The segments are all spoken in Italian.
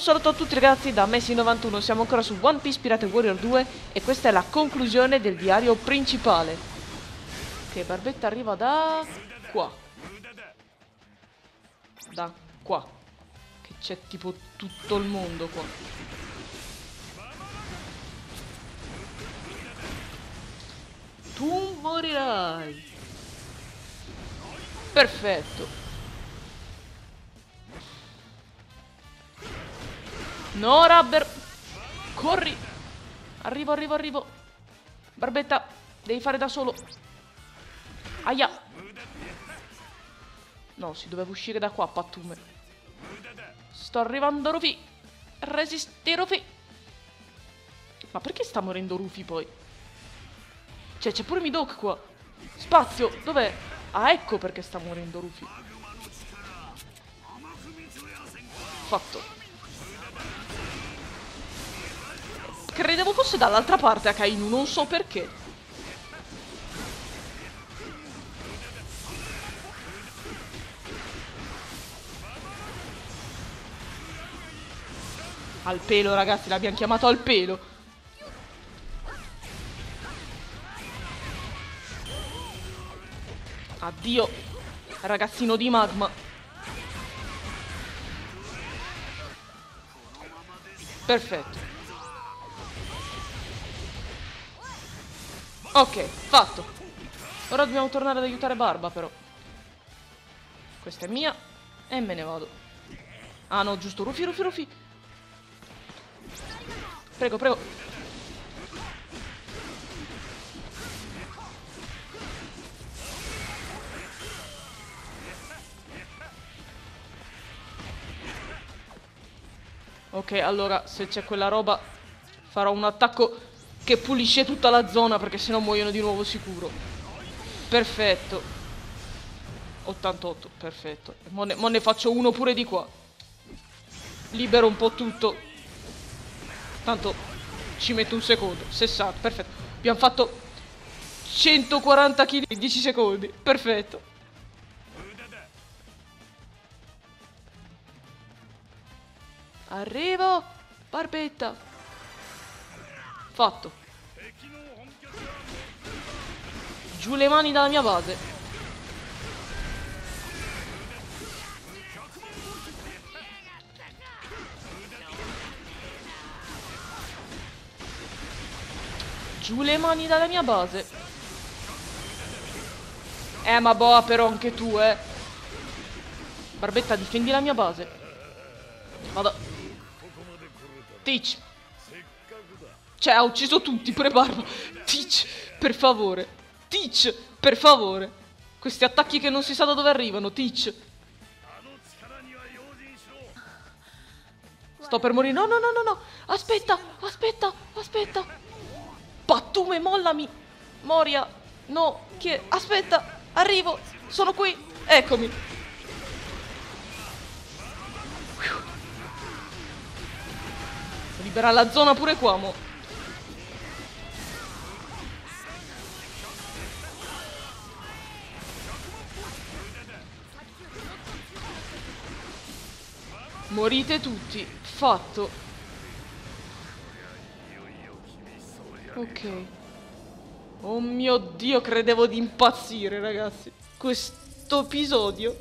saluto a tutti ragazzi da Messi91, siamo ancora su One Piece Pirate Warrior 2 e questa è la conclusione del diario principale. Che Barbetta arriva da qua. Da qua. Che c'è tipo tutto il mondo qua. Tu morirai. Perfetto. No, Rubber. Corri. Arrivo, arrivo, arrivo. Barbetta, devi fare da solo. Aia. No, si doveva uscire da qua, pattume. Sto arrivando, Rufi. Resisti, Rufi. Ma perché sta morendo Rufi poi? Cioè, c'è pure Midok qua. Spazio, dov'è? Ah, ecco perché sta morendo Rufi. Fatto. Credevo fosse dall'altra parte Akainu, non so perché. Al pelo, ragazzi, l'abbiamo chiamato al pelo. Addio, ragazzino di magma. Perfetto. Ok, fatto. Ora dobbiamo tornare ad aiutare Barba, però. Questa è mia e me ne vado. Ah no, giusto, Rufi, Rufi, Rufi. Prego, prego. Ok, allora, se c'è quella roba, farò un attacco che pulisce tutta la zona perché sennò muoiono di nuovo sicuro. Perfetto. 88, perfetto. Mo ne, mo ne faccio uno pure di qua. Libero un po' tutto. Tanto ci metto un secondo. 60, perfetto. Abbiamo fatto 140 kg in 10 secondi. Perfetto. Arrivo. Barbetta. Fatto. Giù le mani dalla mia base. Giù le mani dalla mia base. Eh, ma boa però anche tu, eh. Barbetta, difendi la mia base. Vado. Teach. Cioè, ha ucciso tutti, pure Barba. Teach, per favore. Teach, per favore. Questi attacchi che non si sa da dove arrivano, Teach. Sto per morire. No, no, no, no, no. Aspetta, aspetta, aspetta. Pattume, mollami. Moria. No, che... Aspetta, arrivo. Sono qui. Eccomi. Libera la zona pure qua, mo'. Morite tutti. Fatto. Ok. Oh mio Dio, credevo di impazzire, ragazzi. Questo episodio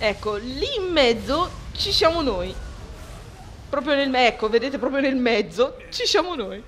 Ecco, lì in mezzo ci siamo noi. Proprio nel ecco, vedete proprio nel mezzo ci siamo noi.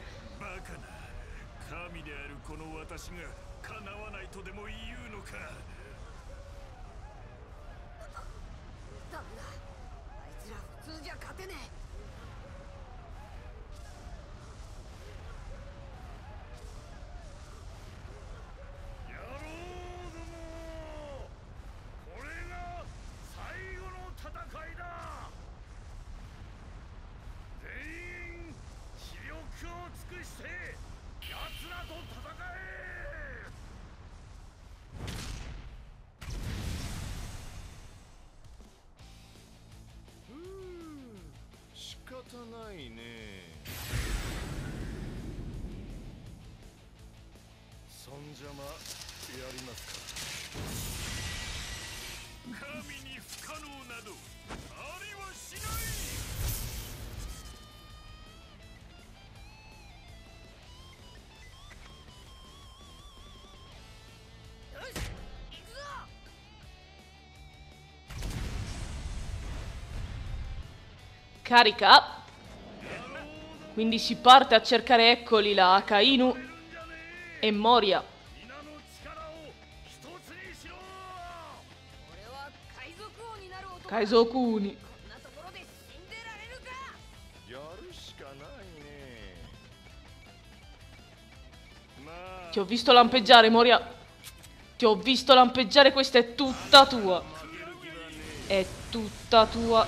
方ないね。そんじゃまやりますか。神に不可能などありはしない「Carica!」Quindi si parte a cercare, eccoli là, Akainu e Moria. Kaizokuni. Ti ho visto lampeggiare, Moria. Ti ho visto lampeggiare, questa è tutta tua. È tutta tua.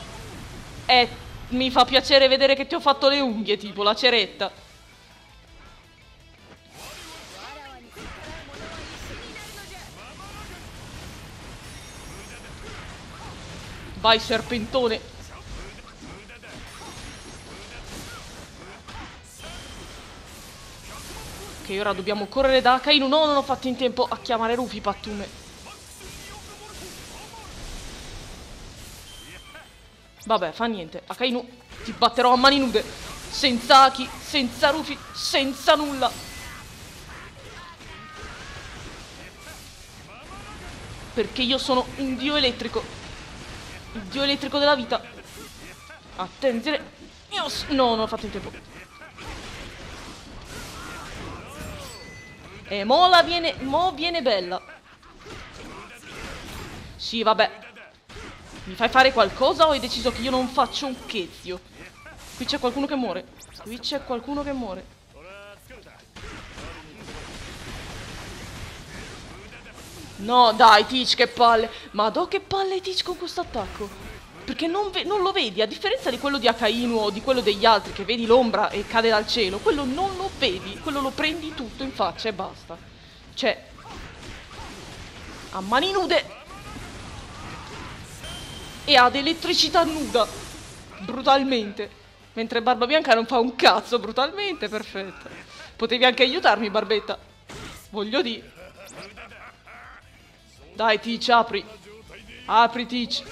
È mi fa piacere vedere che ti ho fatto le unghie, tipo la ceretta. Vai serpentone Ok ora dobbiamo correre da Akainu No non ho fatto in tempo a chiamare Rufy Pattume Vabbè, fa niente. Akainu, ti batterò a mani nude. Senza Aki, senza Rufi, senza nulla. Perché io sono un dio elettrico. Il dio elettrico della vita. Attenzione. No, non ho fatto in tempo. E mo la viene. Mo viene bella. Sì, vabbè. Mi fai fare qualcosa o hai deciso che io non faccio un chezzio? Qui c'è qualcuno che muore. Qui c'è qualcuno che muore. No, dai, Teach, che palle. Ma do che palle Teach con questo attacco. Perché non, non lo vedi, a differenza di quello di Akainu o di quello degli altri, che vedi l'ombra e cade dal cielo, quello non lo vedi, quello lo prendi tutto in faccia e basta. Cioè, a mani nude e ad elettricità nuda, brutalmente. Mentre Barba Bianca non fa un cazzo, brutalmente, perfetto. Potevi anche aiutarmi, Barbetta. Voglio dire. Dai, Teach, apri. Apri, Teach.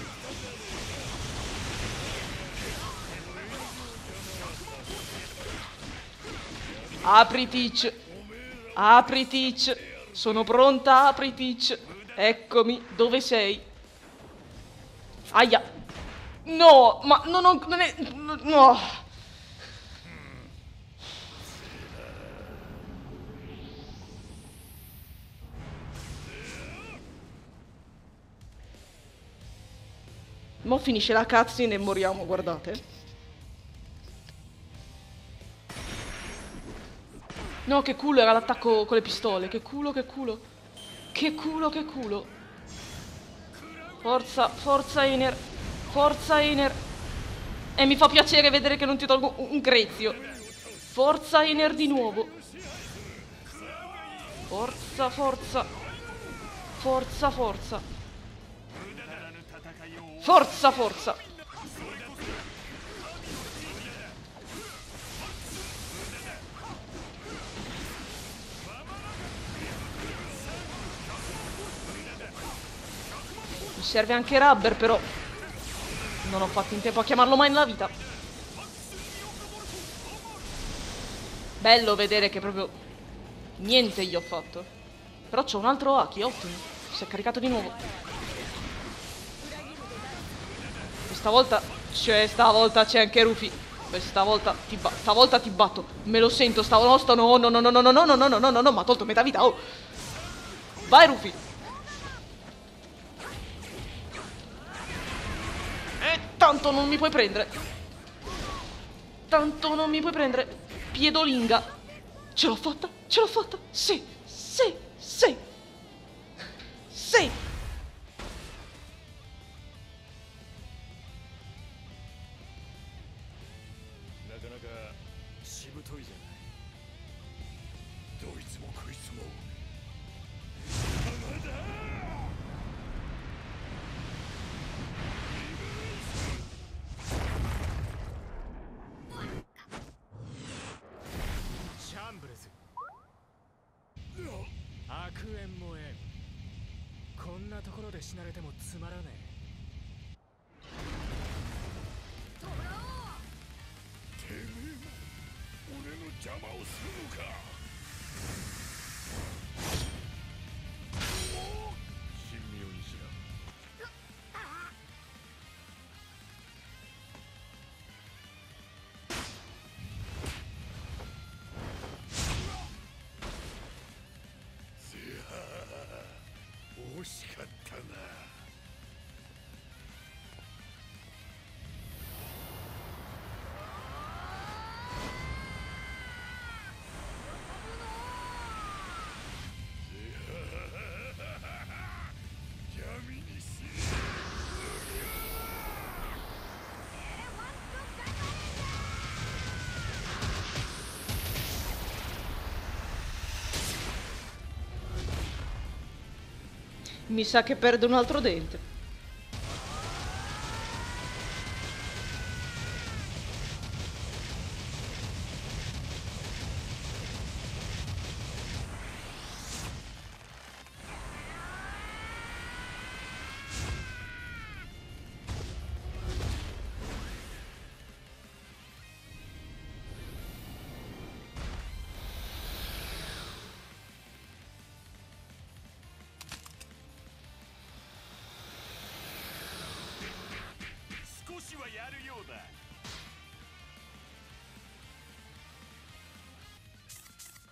Apri, Teach. Apri, Teach. Sono pronta, apri, Teach. Eccomi, dove sei? Aia. No, ma non, ho- non è... No. Mo finisce la cutscene e moriamo, guardate. No, che culo era l'attacco con le pistole. Che culo, che culo. Che culo, che culo. Forza, forza Ener. Forza Ener. E mi fa piacere vedere che non ti tolgo un grezio. Forza Ener di nuovo. Forza, forza. Forza, forza. Forza, forza. Serve anche Rubber, però. Non ho fatto in tempo a chiamarlo mai nella vita. Bello vedere che proprio niente gli ho fatto. Però c'ho un altro Aki, ottimo. Si è caricato di nuovo. Questa volta c'è, stavolta c'è anche Rufi. Questa volta ti, stavolta ti batto. Me lo sento, stavolta no, no, no, no, no, no, no, no, no, no, no, no, no, ma ha tolto metà vita, oh. Vai Rufi. Tanto non mi puoi prendere. Tanto non mi puoi prendere. Piedolinga. Ce l'ho fatta, ce l'ho fatta. Sì, sì. 悪縁もえこんなところで死なれてもつまらねえ。てめえも俺の邪魔をするのか。惜しかったな。Mi sa che perde un altro dente.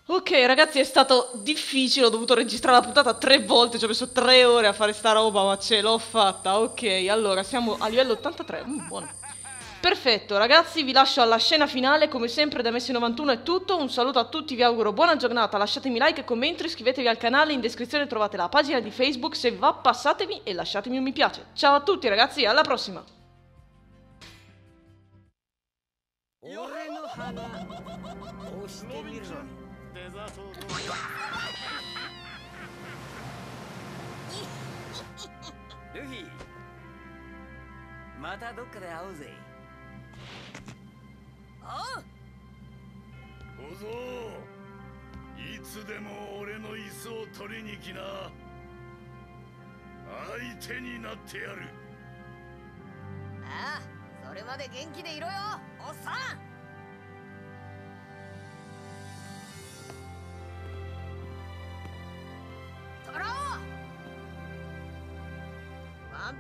Ok, ragazzi, è stato difficile. Ho dovuto registrare la puntata tre volte. Ci ho messo tre ore a fare sta roba, ma ce l'ho fatta. Ok, allora siamo a livello 83. Mm, buono. Perfetto, ragazzi, vi lascio alla scena finale. Come sempre, da Messi91 è tutto. Un saluto a tutti, vi auguro buona giornata. Lasciatemi like e commento, iscrivetevi al canale. In descrizione trovate la pagina di Facebook. Se va, passatevi e lasciatemi un mi piace. Ciao a tutti, ragazzi, alla prossima. 俺の花押してみろデザ うぞルフィ。またどっかで会おうぜ。小僧。いつでも俺の椅子を取りに来な。相手になってやる。ああそれまで元気でいろよおっさん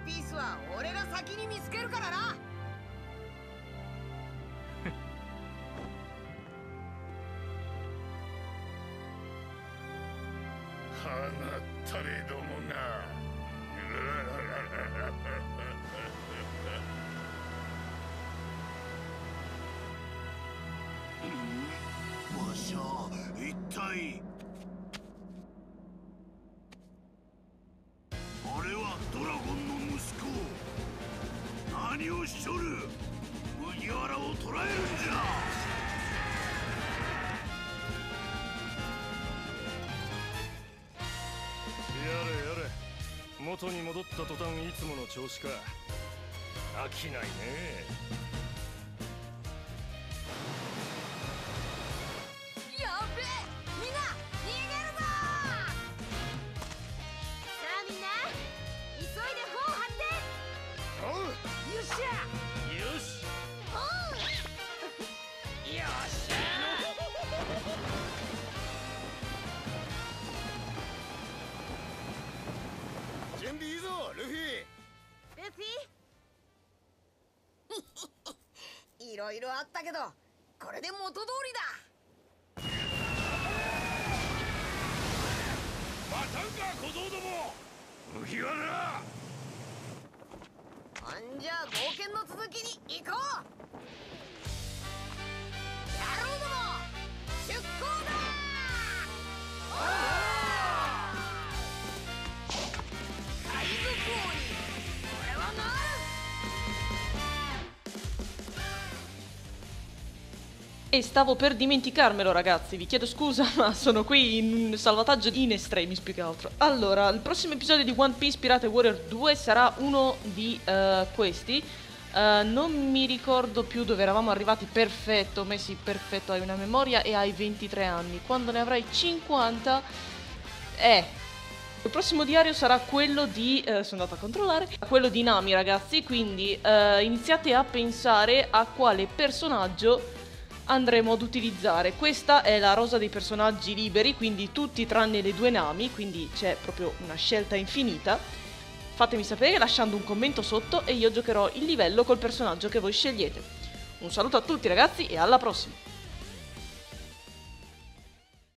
ピースは俺が先に見つけるからな。放ったれどもな。わしゃ一体？元に戻った途端いつもの調子か。飽きないね。準備いいぞルフィ。ルフィ？いろいろあったけどこれで元通りだ。待たんか小僧ども。麦わらほんじゃ冒険の続きに行こう E stavo per dimenticarmelo, ragazzi. Vi chiedo scusa, ma sono qui in un salvataggio in estremis più che altro. Allora, il prossimo episodio di One Piece Pirate Warrior 2 sarà uno di eh, questi. Eh, non mi ricordo più dove eravamo arrivati. Perfetto, Messi, perfetto. Hai una memoria e hai 23 anni. Quando ne avrai 50, eh, Il prossimo diario sarà quello di... Eh, sono andata a controllare. Quello di Nami, ragazzi. Quindi iniziate a pensare a quale personaggio andremo ad utilizzare. Questa è la rosa dei personaggi liberi, quindi tutti tranne le due Nami, quindi c'è proprio una scelta infinita. Fatemi sapere lasciando un commento sotto e io giocherò il livello col personaggio che voi scegliete. Un saluto a tutti ragazzi e alla prossima!